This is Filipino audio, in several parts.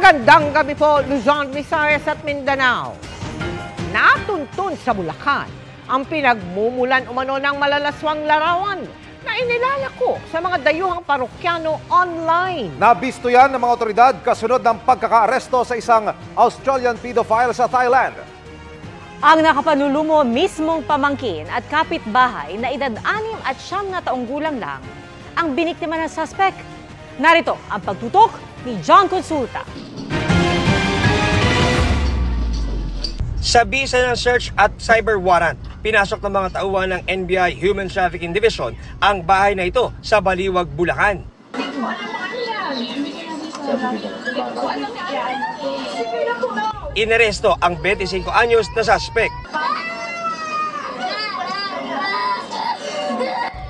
Magandang gabi po, Luzon, Visayas at Mindanao. Natuntun sa Bulacan ang pinagmumulan umano ng malalaswang larawan na inilalako sa mga dayuhang parokyano online. Nabisto yan ng mga otoridad kasunod ng pagkakaaresto sa isang Australian pedophile sa Thailand. Ang nakapanulumo mismong pamangkin at kapitbahay na edad 6 at siyam na taong gulang lang ang biniktima ng suspect. Narito ang pagtutok ni John Consulta. Sa bisa ng search at cyber warrant, pinasok ng mga tauhan ng NBI Human Trafficking Division ang bahay na ito sa Baliwag, Bulacan. Inaresto ang 25 anyos na suspect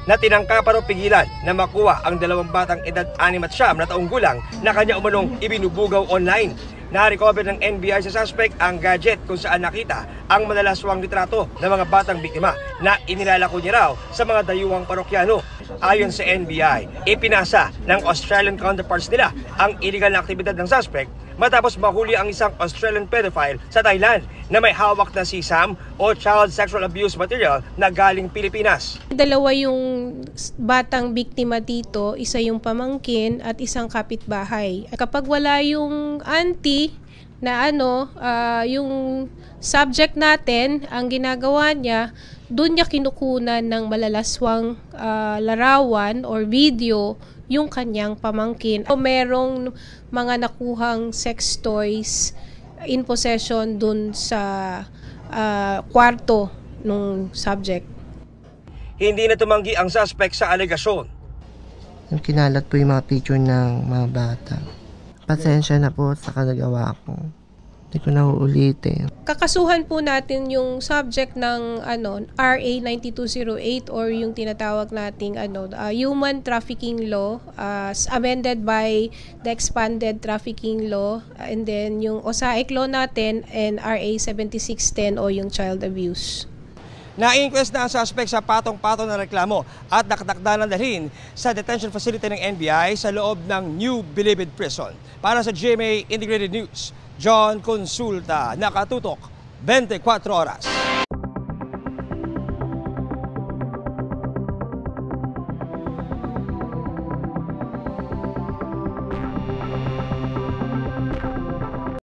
na tinangka para pigilan na makuha ang dalawang batang edad 6 at siyam na taong gulang na kanya umanong ibinubugaw online. Na-recover ng NBI sa suspect ang gadget kung saan nakita ang malalaswang litrato ng mga batang biktima na inilalako niya raw sa mga dayuhang parokyano. Ayon sa NBI, ipinasa ng Australian counterparts nila ang illegal na aktibidad ng suspect matapos mahuli ang isang Australian pedophile sa Thailand na may hawak na sisam o child sexual abuse material na galing Pilipinas. Dalawa yung batang biktima dito, isa yung pamangkin at isang kapitbahay. Kapag wala yung auntie na ano, uh, yung subject natin, ang ginagawa niya, doon niya kinukunan ng malalaswang uh, larawan or video yung kanyang pamangkin. O merong mga nakuhang sex toys in possession dun sa uh, kwarto ng subject. Hindi na tumanggi ang suspect sa alegasyon. Yung kinalat po yung mga picture ng mga bata. Pasensya na po sa kanagawa ko. Hindi ko na uulitin. Kakasuhan po natin yung subject ng ano RA 9208 or yung tinatawag nating ano uh, Human Trafficking Law uh, amended by the expanded trafficking law and then yung OSAIC law natin and RA 7610 o yung child abuse. Na-inquest na ang suspect sa patong-patong na reklamo at nakadakda ng dalhin sa detention facility ng NBI sa loob ng New Bilibid Prison. Para sa GMA Integrated News, John Consulta, nakatutok 24 oras.